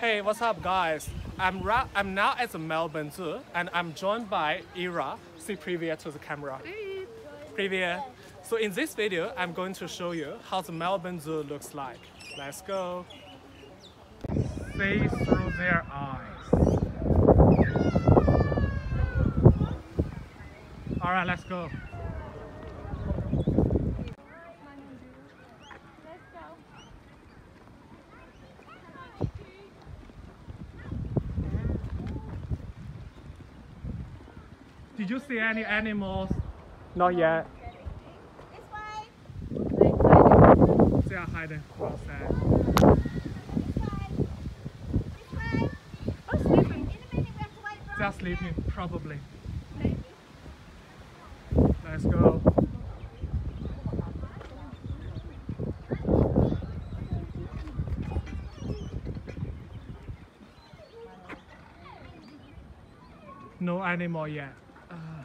Hey, what's up, guys? I'm, ra- I'm now at the Melbourne Zoo and I'm joined by Ira. See Privia to the camera. Privia. So in this video, I'm going to show you how the Melbourne Zoo looks like. Let's go. See through their eyes. All right, let's go. Did you see any animals? Not yet. They are hiding outside. They are sleeping, probably. Let's go. No animal yet. Ah.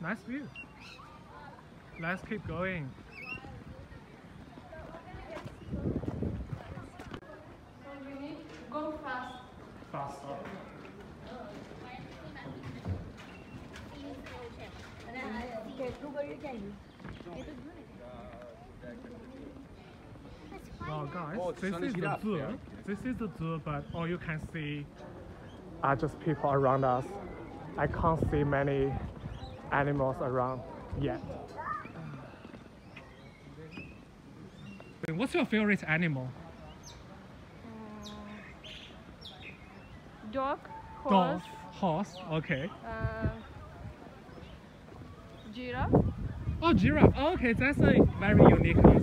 nice view. Let's keep going. Go fast. Faster. Wow, guys, Oh, it's this is the the giraffe, zoo. yeah. This is the zoo, but all you can see are just people around us. I can't see many animals around yet. What's your favorite animal? Dog, Dog, horse, horse. Okay. uh, giraffe, Oh, giraffe. Oh, okay, that's a very unique answer.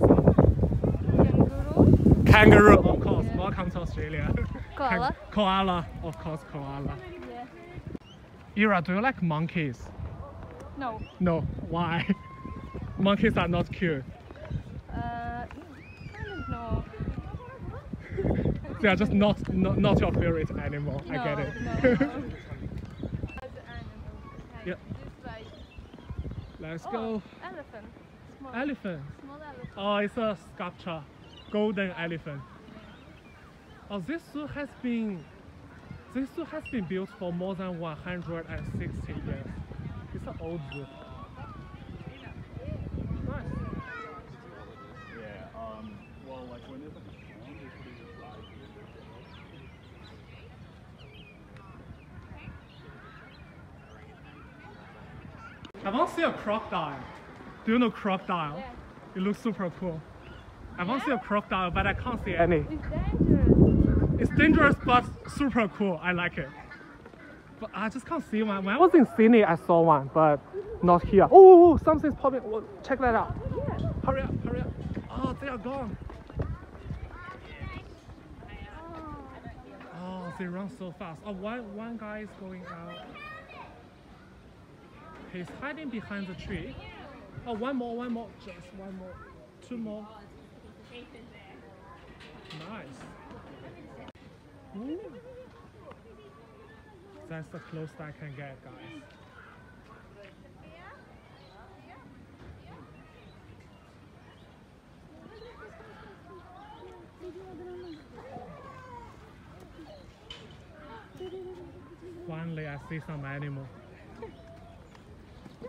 kangaroo, Kangaroo, of course. Yeah. Welcome to Australia. Koala. Koala, of course, koala. yeah. Ira, do you like monkeys? No. No. Why? monkeys are not cute. Uh, I don't know. They are just not not, not your favorite animal. I get it. no, no. As an animal, Yeah. Like Let's oh, go. elephant. Small, Elephant. small elephant. Oh, it's a sculpture. Golden elephant. Oh, this zoo has been this zoo has been built for more than 160 years. It's an old zoo. Nice. Yeah, um, well, like when there's like a storm, they put it inside. I want to see a crocodile. Do you know crocodile? Yeah. It looks super cool. I want to see a crocodile, but I can't see any. It's dangerous. It's dangerous, but super cool. I like it. But I just can't see one. When I was in Sydney, I saw one, but not here. Oh, something's popping. Oh, check that out. Yeah. Hurry up, hurry up. Oh, they are gone. Oh, they run so fast. Oh, one, one guy is going out. He's hiding behind the tree. Oh, one more, one more. Just one more. Two more. Nice. Ooh. That's the closest I can get, guys. Finally, I see some animal.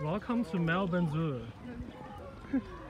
Welcome to Melbourne Zoo.